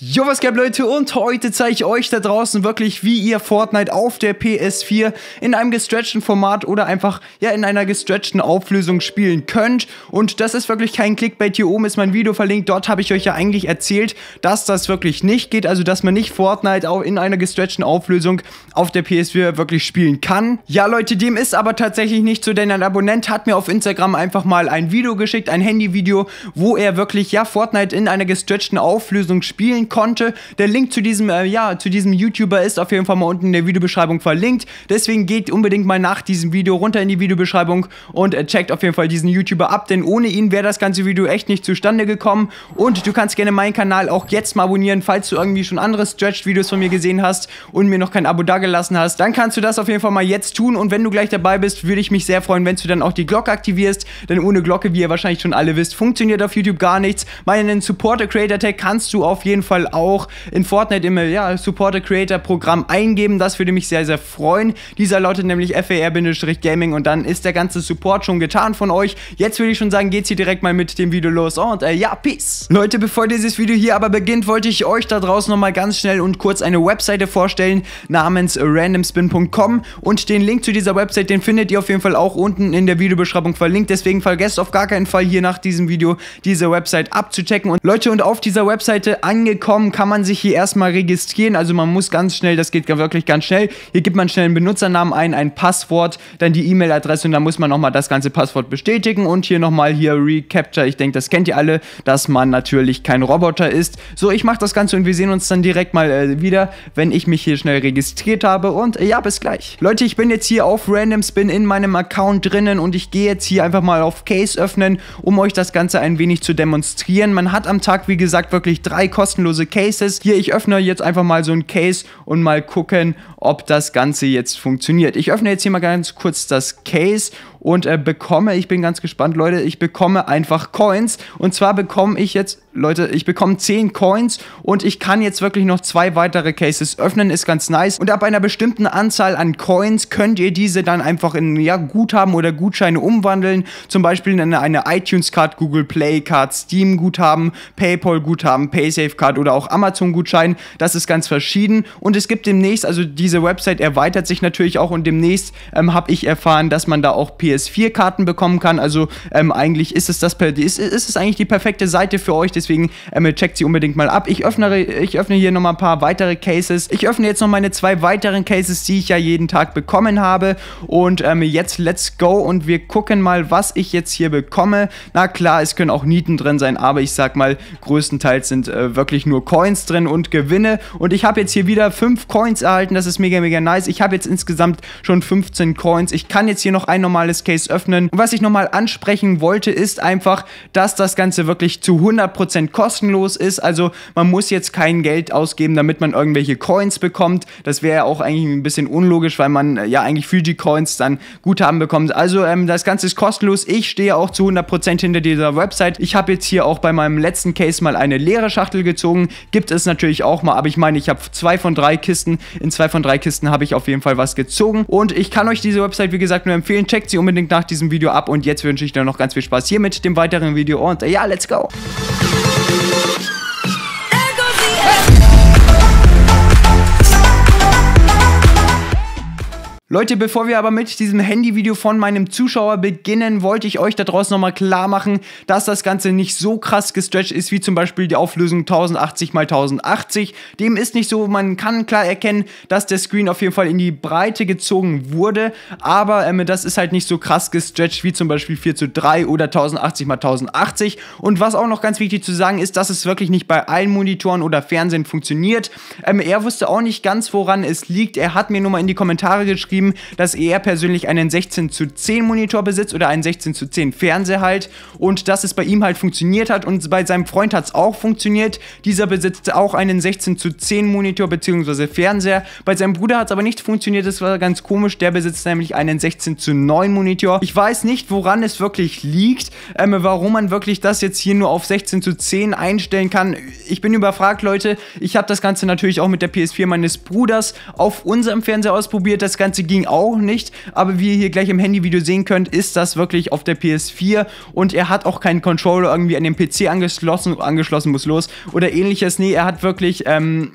Jo, was geht Leute? Und heute zeige ich euch da draußen wirklich, wie ihr Fortnite auf der PS4 in einem gestretchten Format oder einfach ja in einer gestretchten Auflösung spielen könnt. Und das ist wirklich kein Clickbait, hier oben ist mein Video verlinkt, dort habe ich euch ja eigentlich erzählt, dass das wirklich nicht geht, also dass man nicht Fortnite auch in einer gestretchten Auflösung auf der PS4 wirklich spielen kann. Ja Leute, dem ist aber tatsächlich nicht so, denn ein Abonnent hat mir auf Instagram einfach mal ein Video geschickt, ein Handyvideo, wo er wirklich ja Fortnite in einer gestretchten Auflösung spielen konnte. Der Link zu diesem, äh, ja, zu diesem YouTuber ist auf jeden Fall mal unten in der Videobeschreibung verlinkt. Deswegen geht unbedingt mal nach diesem Video runter in die Videobeschreibung und äh, checkt auf jeden Fall diesen YouTuber ab, denn ohne ihn wäre das ganze Video echt nicht zustande gekommen. Und du kannst gerne meinen Kanal auch jetzt mal abonnieren, falls du irgendwie schon andere Stretched-Videos von mir gesehen hast und mir noch kein Abo dagelassen hast. Dann kannst du das auf jeden Fall mal jetzt tun und wenn du gleich dabei bist, würde ich mich sehr freuen, wenn du dann auch die Glocke aktivierst, denn ohne Glocke, wie ihr wahrscheinlich schon alle wisst, funktioniert auf YouTube gar nichts. Meinen Supporter Creator Tag kannst du auf jeden Fall Fall auch in Fortnite im ja, Supporter Creator Programm eingeben. Das würde mich sehr, sehr freuen. Dieser lautet nämlich FAR-Gaming und dann ist der ganze Support schon getan von euch. Jetzt würde ich schon sagen, geht's hier direkt mal mit dem Video los und äh, ja, peace. Leute, bevor dieses Video hier aber beginnt, wollte ich euch da draußen nochmal ganz schnell und kurz eine Webseite vorstellen namens randomspin.com und den Link zu dieser Website, den findet ihr auf jeden Fall auch unten in der Videobeschreibung verlinkt. Deswegen vergesst auf gar keinen Fall hier nach diesem Video diese Website abzuchecken. Und Leute, und auf dieser Webseite angekommen kommen, kann man sich hier erstmal registrieren. Also man muss ganz schnell, das geht wirklich ganz schnell. Hier gibt man schnell einen Benutzernamen ein, ein Passwort, dann die E-Mail-Adresse und dann muss man nochmal das ganze Passwort bestätigen und hier nochmal hier Recapture. Ich denke, das kennt ihr alle, dass man natürlich kein Roboter ist. So, ich mache das Ganze und wir sehen uns dann direkt mal äh, wieder, wenn ich mich hier schnell registriert habe und äh, ja, bis gleich. Leute, ich bin jetzt hier auf Random Spin in meinem Account drinnen und ich gehe jetzt hier einfach mal auf Case öffnen, um euch das Ganze ein wenig zu demonstrieren. Man hat am Tag, wie gesagt, wirklich drei kostenlose kostenlose Cases. Hier, ich öffne jetzt einfach mal so ein Case und mal gucken, ob das Ganze jetzt funktioniert. Ich öffne jetzt hier mal ganz kurz das Case und äh, bekomme, ich bin ganz gespannt, Leute, ich bekomme einfach Coins. Und zwar bekomme ich jetzt, Leute, ich bekomme 10 Coins und ich kann jetzt wirklich noch zwei weitere Cases öffnen, ist ganz nice. Und ab einer bestimmten Anzahl an Coins könnt ihr diese dann einfach in ja, Guthaben oder Gutscheine umwandeln. Zum Beispiel in eine, iTunes-Card, Google Play-Card, Steam-Guthaben, PayPal-Guthaben, PaySafe-Card oder auch Amazon-Gutschein. Das ist ganz verschieden. Und es gibt demnächst, also diese Website erweitert sich natürlich auch und demnächst ähm, habe ich erfahren, dass man da auch PS PS4-Karten bekommen kann. Also ähm, eigentlich ist es das ist, ist es eigentlich die perfekte Seite für euch. Deswegen ähm, checkt sie unbedingt mal ab. Ich öffne, ich öffne hier nochmal ein paar weitere Cases. Ich öffne jetzt noch meine zwei weiteren Cases, die ich ja jeden Tag bekommen habe. Und ähm, jetzt let's go und wir gucken mal, was ich jetzt hier bekomme. Na klar, es können auch Nieten drin sein, aber ich sag mal, größtenteils sind äh, wirklich nur Coins drin und Gewinne. Und ich habe jetzt hier wieder fünf Coins erhalten. Das ist mega, mega nice. Ich habe jetzt insgesamt schon 15 Coins. Ich kann jetzt hier noch ein normales Business Case öffnen. Und was ich nochmal ansprechen wollte, ist einfach, dass das Ganze wirklich zu 100% kostenlos ist. Also man muss jetzt kein Geld ausgeben, damit man irgendwelche Coins bekommt. Das wäre auch eigentlich ein bisschen unlogisch, weil man äh, ja eigentlich für die Coins dann Guthaben bekommt. Also ähm, das Ganze ist kostenlos. Ich stehe auch zu 100% hinter dieser Website. Ich habe jetzt hier auch bei meinem letzten Case mal eine leere Schachtel gezogen. Gibt es natürlich auch mal, aber ich meine, ich habe zwei von drei Kisten. In zwei von drei Kisten habe ich auf jeden Fall was gezogen. Und ich kann euch diese Website, wie gesagt, nur empfehlen. Checkt sie unbedingt unbedingt nach diesem Video ab und jetzt wünsche ich dir noch ganz viel Spaß hier mit dem weiteren Video und ja, let's go! Leute, bevor wir aber mit diesem Handyvideo von meinem Zuschauer beginnen, wollte ich euch da draußen nochmal klar machen, dass das Ganze nicht so krass gestretched ist, wie zum Beispiel die Auflösung 1080 x 1080. Dem ist nicht so, man kann klar erkennen, dass der Screen auf jeden Fall in die Breite gezogen wurde, aber ähm, das ist halt nicht so krass gestretched wie zum Beispiel 4 zu 3 oder 1080 x 1080. Und was auch noch ganz wichtig zu sagen ist, dass es wirklich nicht bei allen Monitoren oder Fernsehen funktioniert. Ähm, er wusste auch nicht ganz, woran es liegt. Er hat mir nur mal in die Kommentare geschrieben, geschrieben, dass er persönlich einen 16 zu 10 Monitor besitzt oder einen 16 zu 10 Fernseher halt und dass es bei ihm halt funktioniert hat und bei seinem Freund hat es auch funktioniert. Dieser besitzt auch einen 16 zu 10 Monitor bzw. Fernseher. Bei seinem Bruder hat es aber nicht funktioniert, das war ganz komisch. Der besitzt nämlich einen 16 zu 9 Monitor. Ich weiß nicht, woran es wirklich liegt, ähm, warum man wirklich das jetzt hier nur auf 16 zu 10 einstellen kann. Ich bin überfragt, Leute. Ich habe das Ganze natürlich auch mit der PS4 meines Bruders auf unserem Fernseher ausprobiert. Das Ganze ging auch nicht, aber wie ihr hier gleich im Handyvideo sehen könnt, ist das wirklich auf der PS4 und er hat auch keinen Controller irgendwie an den PC angeschlossen, angeschlossen muss los oder ähnliches. Nee, er hat wirklich ähm,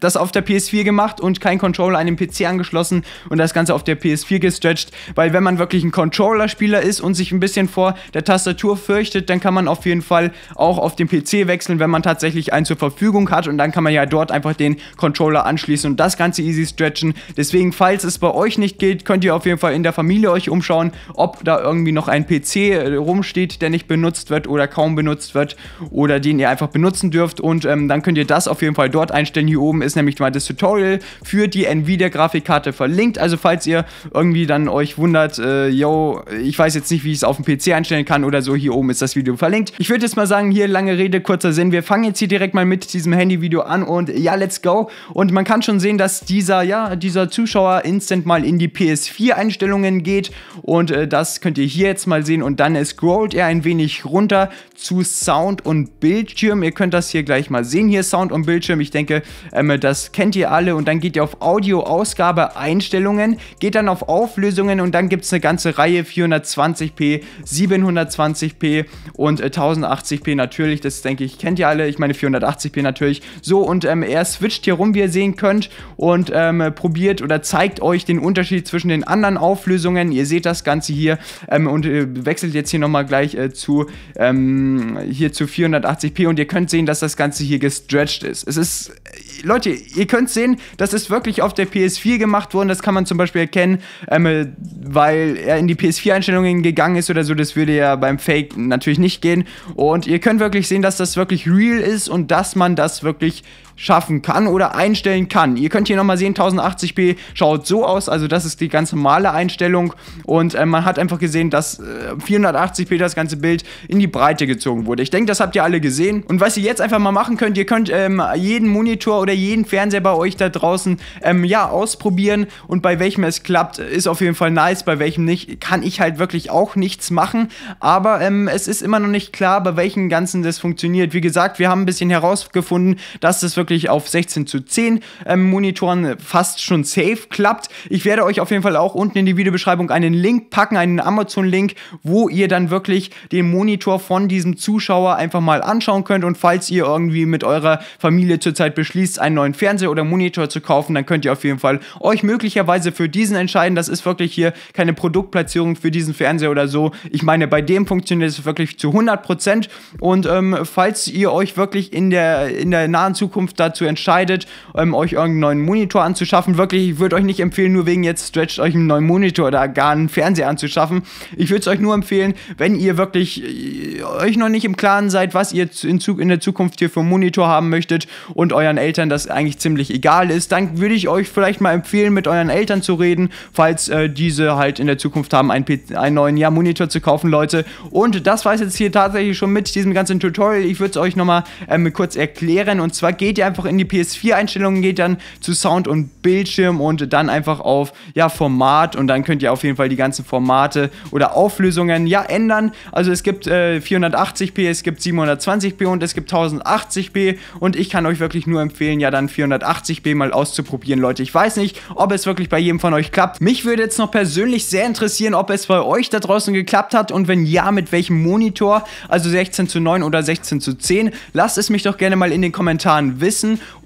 das auf der PS4 gemacht und kein Controller an den PC angeschlossen und das Ganze auf der PS4 gestretched, weil wenn man wirklich ein Controller-Spieler ist und sich ein bisschen vor der Tastatur fürchtet, dann kann man auf jeden Fall auch auf den PC wechseln, wenn man tatsächlich einen zur Verfügung hat und dann kann man ja dort einfach den Controller anschließen und das Ganze easy stretchen. Deswegen, falls es bei euch nicht geht, könnt ihr auf jeden Fall in der Familie euch umschauen, ob da irgendwie noch ein PC äh, rumsteht, der nicht benutzt wird oder kaum benutzt wird oder den ihr einfach benutzen dürft und ähm, dann könnt ihr das auf jeden Fall dort einstellen. Hier oben ist nämlich mal das Tutorial für die Nvidia Grafikkarte verlinkt. Also falls ihr irgendwie dann euch wundert, äh, yo, ich weiß jetzt nicht, wie ich es auf dem PC einstellen kann oder so, hier oben ist das Video verlinkt. Ich würde jetzt mal sagen, hier lange Rede, kurzer Sinn. Wir fangen jetzt hier direkt mal mit diesem Handyvideo an und ja, let's go. Und man kann schon sehen, dass dieser, ja, dieser Zuschauer instant mal in die PS4-Einstellungen geht. Und äh, das könnt ihr hier jetzt mal sehen. Und dann scrollt er ein wenig runter zu Sound und Bildschirm. Ihr könnt das hier gleich mal sehen, hier Sound und Bildschirm. Ich denke, ähm, das kennt ihr alle. Und dann geht ihr auf Audio-Ausgabe Einstellungen, geht dann auf Auflösungen. Und dann gibt es eine ganze Reihe. 420p, 720p und äh, 1080p natürlich, das denke ich, kennt ihr alle, ich meine 480p natürlich. So und ähm, er switcht hier rum, wie ihr sehen könnt. Und ähm, probiert oder zeigt euch den Unterschied zwischen den anderen Auflösungen. Ihr seht das Ganze hier ähm, und äh, wechselt jetzt hier nochmal gleich äh, zu, ähm, hier zu 480p und ihr könnt sehen, dass das Ganze hier gestretched ist. Es ist, äh, Leute, ihr könnt sehen, das ist wirklich auf der PS4 gemacht worden, das kann man zum Beispiel erkennen, ähm, weil er in die PS4-Einstellungen gegangen ist oder so, das würde ja beim Fake natürlich nicht gehen und ihr könnt wirklich sehen, dass das wirklich real ist und dass man das wirklich schaffen kann oder einstellen kann. Ihr könnt hier nochmal sehen, 1080p schaut so aus, also das ist die ganz normale Einstellung und äh, man hat einfach gesehen, dass äh, 480p das ganze Bild in die Breite gezogen wurde. Ich denke, das habt ihr alle gesehen und was ihr jetzt einfach mal machen könnt, ihr könnt ähm, jeden Monitor oder jeden Fernseher bei euch da draußen ähm, ja ausprobieren und bei welchem es klappt, ist auf jeden Fall nice, bei welchem nicht, kann ich halt wirklich auch nichts machen, aber ähm, es ist immer noch nicht klar, bei welchen ganzen das funktioniert. Wie gesagt, wir haben ein bisschen herausgefunden, dass das wirklich wirklich auf 16 zu 10 ähm, Monitoren fast schon safe klappt. Ich werde euch auf jeden Fall auch unten in die Videobeschreibung einen Link packen, einen Amazon-Link, wo ihr dann wirklich den Monitor von diesem Zuschauer einfach mal anschauen könnt. Und falls ihr irgendwie mit eurer Familie zurzeit beschließt, einen neuen Fernseher oder Monitor zu kaufen, dann könnt ihr auf jeden Fall euch möglicherweise für diesen entscheiden. Das ist wirklich hier keine Produktplatzierung für diesen Fernseher oder so. Ich meine, bei dem funktioniert es wirklich zu 100%. Und ähm, falls ihr euch wirklich in der, in der nahen Zukunft dazu entscheidet, ähm, euch irgendeinen neuen Monitor anzuschaffen. Wirklich, ich würde euch nicht empfehlen, nur wegen jetzt stretcht euch einen neuen Monitor oder gar einen Fernseher anzuschaffen. Ich würde es euch nur empfehlen, wenn ihr wirklich äh, euch noch nicht im Klaren seid, was ihr in, in der Zukunft hier für einen Monitor haben möchtet und euren Eltern das eigentlich ziemlich egal ist, dann würde ich euch vielleicht mal empfehlen, mit euren Eltern zu reden, falls äh, diese halt in der Zukunft haben, einen, einen neuen ja, Monitor zu kaufen, Leute. Und das war es jetzt hier tatsächlich schon mit diesem ganzen Tutorial. Ich würde es euch nochmal ähm, kurz erklären. Und zwar geht ihr einfach in die PS4-Einstellungen, geht dann zu Sound und Bildschirm und dann einfach auf ja, Format und dann könnt ihr auf jeden Fall die ganzen Formate oder Auflösungen ja ändern. Also es gibt äh, 480p, es gibt 720p und es gibt 1080p und ich kann euch wirklich nur empfehlen, ja dann 480p mal auszuprobieren, Leute. Ich weiß nicht, ob es wirklich bei jedem von euch klappt. Mich würde jetzt noch persönlich sehr interessieren, ob es bei euch da draußen geklappt hat und wenn ja, mit welchem Monitor, also 16 zu 9 oder 16 zu 10. Lasst es mich doch gerne mal in den Kommentaren wissen.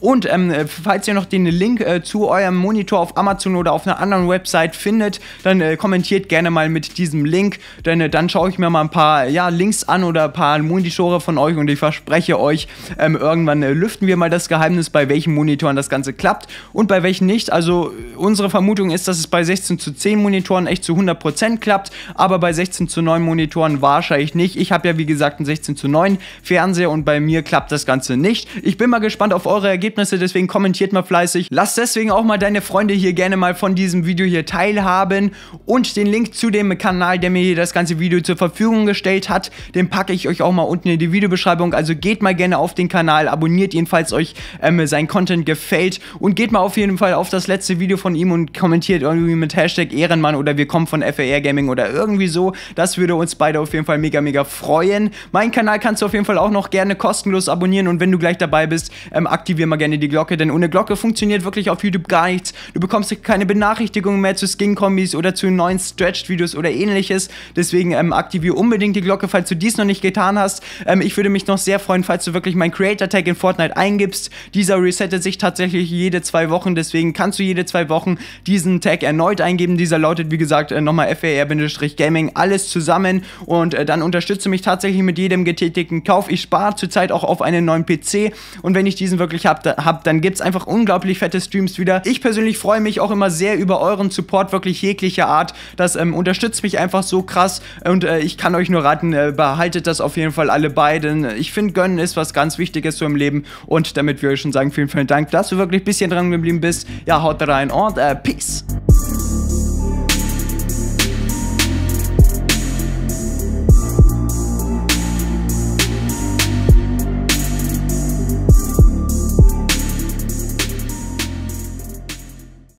Und ähm, falls ihr noch den Link äh, zu eurem Monitor auf Amazon oder auf einer anderen Website findet, dann äh, kommentiert gerne mal mit diesem Link, denn äh, dann schaue ich mir mal ein paar ja, Links an oder ein paar Monitore von euch und ich verspreche euch, ähm, irgendwann äh, lüften wir mal das Geheimnis, bei welchen Monitoren das Ganze klappt und bei welchen nicht. Also unsere Vermutung ist, dass es bei 16 zu 10 Monitoren echt zu 100% klappt, aber bei 16 zu 9 Monitoren wahrscheinlich nicht. Ich habe ja wie gesagt einen 16 zu 9 Fernseher und bei mir klappt das Ganze nicht. Ich bin mal gespannt auf eure Ergebnisse, deswegen kommentiert mal fleißig. Lasst deswegen auch mal deine Freunde hier gerne mal von diesem Video hier teilhaben und den Link zu dem Kanal, der mir hier das ganze Video zur Verfügung gestellt hat, den packe ich euch auch mal unten in die Videobeschreibung. Also geht mal gerne auf den Kanal, abonniert ihn, falls euch ähm, sein Content gefällt und geht mal auf jeden Fall auf das letzte Video von ihm und kommentiert irgendwie mit Hashtag Ehrenmann oder wir kommen von FAR Gaming oder irgendwie so. Das würde uns beide auf jeden Fall mega, mega freuen. Mein Kanal kannst du auf jeden Fall auch noch gerne kostenlos abonnieren und wenn du gleich dabei bist, ähm, aktiviere mal gerne die Glocke, denn ohne Glocke funktioniert wirklich auf YouTube gar nichts. Du bekommst keine Benachrichtigungen mehr zu Skin-Kombis oder zu neuen Stretched-Videos oder ähnliches. Deswegen ähm, aktiviere unbedingt die Glocke, falls du dies noch nicht getan hast. Ähm, ich würde mich noch sehr freuen, falls du wirklich mein Creator-Tag in Fortnite eingibst. Dieser resettet sich tatsächlich jede zwei Wochen, deswegen kannst du jede zwei Wochen diesen Tag erneut eingeben. Dieser lautet, wie gesagt, äh, nochmal FAR-Gaming, alles zusammen und äh, dann unterstütze mich tatsächlich mit jedem getätigten Kauf. Ich spare zurzeit auch auf einen neuen PC und wenn ich diesen wirklich habe, da, hab, dann gibt es einfach unglaublich fette Streams wieder. Ich persönlich freue mich auch immer sehr über euren Support, wirklich jeglicher Art. Das ähm, unterstützt mich einfach so krass und äh, ich kann euch nur raten, äh, behaltet das auf jeden Fall alle bei, denn ich finde, Gönnen ist was ganz Wichtiges so im Leben und damit wir euch schon sagen, vielen, vielen Dank, dass du wirklich ein bisschen dran geblieben bist. Ja, haut rein und äh, Peace.